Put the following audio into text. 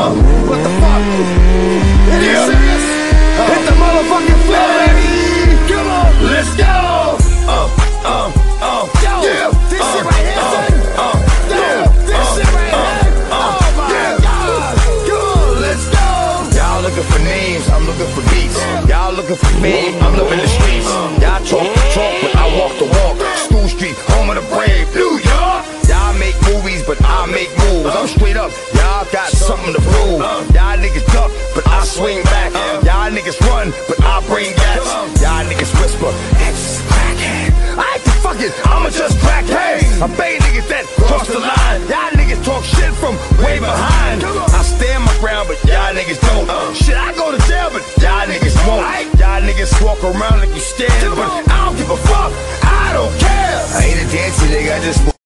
Uh, what the fuck? It Yeah. serious? Hit the motherfucking floor, baby. Come on, Let's go. Uh, uh, uh, Yo, yeah. this uh, shit right here, uh, son. uh, Yo, yeah. this uh, shit right uh, here. uh, Oh my yeah. God. Come on, let's go. Y'all looking for names, I'm looking for beats. Y'all looking for fame, I'm living the streets. Y'all talk the talk, but I walk the walk. Moves. I'm straight up, y'all got something to prove. Y'all niggas duck, but I swing back. Y'all niggas run, but I bring gas. Y'all niggas whisper, it's crackhead. I ain't the fucking, I'ma just crackhead. I pay niggas that cross the line. Y'all niggas talk shit from way behind. I stand my ground, but y'all niggas don't. Shit, I go to jail, but y'all niggas won't. Y'all niggas walk around like you scared, but I don't give a fuck. I don't care. I ain't a dancer, nigga. I just.